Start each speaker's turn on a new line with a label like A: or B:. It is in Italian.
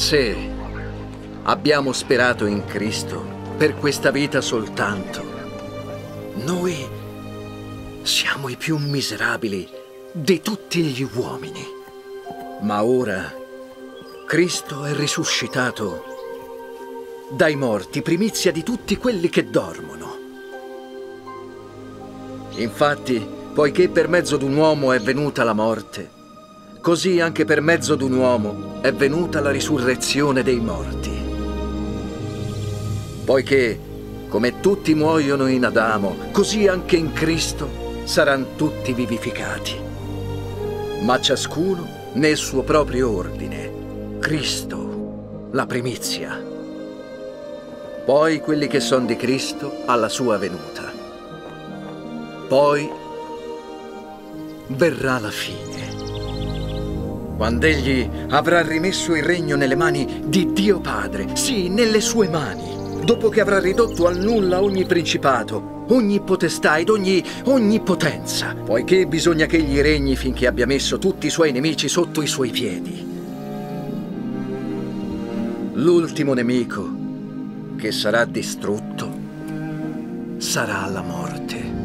A: Se abbiamo sperato in Cristo per questa vita soltanto, noi siamo i più miserabili di tutti gli uomini. Ma ora Cristo è risuscitato dai morti, primizia di tutti quelli che dormono. Infatti, poiché per mezzo d'un uomo è venuta la morte, così anche per mezzo d'un uomo è venuta la risurrezione dei morti. Poiché, come tutti muoiono in Adamo, così anche in Cristo saranno tutti vivificati. Ma ciascuno nel suo proprio ordine. Cristo, la primizia. Poi quelli che sono di Cristo alla sua venuta. Poi verrà la fine quando egli avrà rimesso il regno nelle mani di Dio Padre, sì, nelle sue mani, dopo che avrà ridotto al nulla ogni principato, ogni potestà ed ogni, ogni potenza, poiché bisogna che egli regni finché abbia messo tutti i suoi nemici sotto i suoi piedi. L'ultimo nemico che sarà distrutto sarà la morte.